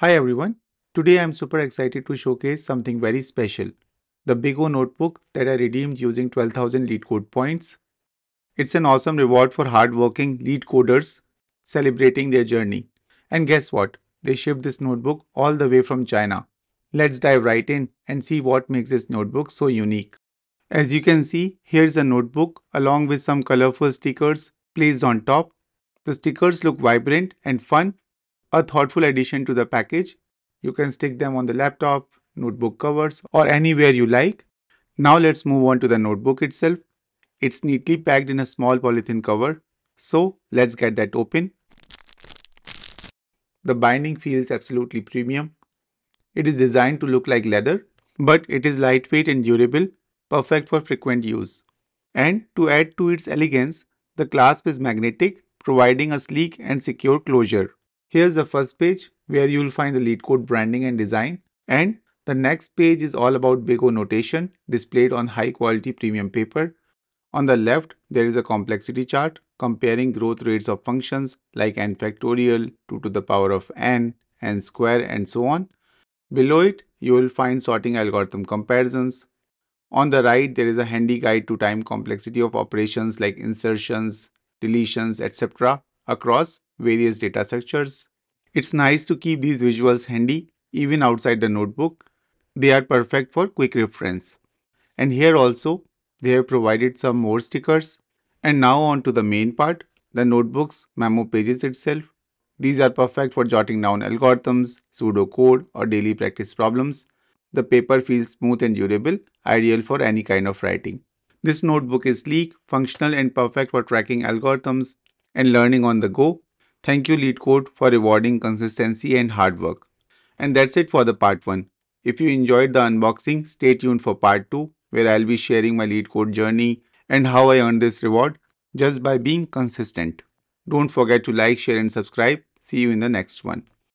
Hi everyone. Today I am super excited to showcase something very special. The BigO notebook that I redeemed using 12,000 LeetCode points. It's an awesome reward for hardworking LeetCoders celebrating their journey. And guess what? They shipped this notebook all the way from China. Let's dive right in and see what makes this notebook so unique. As you can see, here's a notebook along with some colorful stickers placed on top. The stickers look vibrant and fun a thoughtful addition to the package. You can stick them on the laptop, notebook covers or anywhere you like. Now let's move on to the notebook itself. It's neatly packed in a small polythene cover. So let's get that open. The binding feels absolutely premium. It is designed to look like leather, but it is lightweight and durable, perfect for frequent use. And to add to its elegance, the clasp is magnetic, providing a sleek and secure closure. Here's the first page where you will find the LeetCode branding and design. And the next page is all about BigO notation displayed on high quality premium paper. On the left, there is a complexity chart comparing growth rates of functions like n factorial, 2 to the power of n, n square and so on. Below it, you will find sorting algorithm comparisons. On the right, there is a handy guide to time complexity of operations like insertions, deletions, etc. across various data structures. It's nice to keep these visuals handy even outside the notebook. They are perfect for quick reference. And here also, they have provided some more stickers. And now on to the main part, the notebook's memo pages itself. These are perfect for jotting down algorithms, pseudo code, or daily practice problems. The paper feels smooth and durable, ideal for any kind of writing. This notebook is sleek, functional, and perfect for tracking algorithms and learning on the go. Thank you LeetCode for rewarding consistency and hard work. And that's it for the part 1. If you enjoyed the unboxing, stay tuned for part 2 where I'll be sharing my LeetCode journey and how I earned this reward just by being consistent. Don't forget to like, share and subscribe. See you in the next one.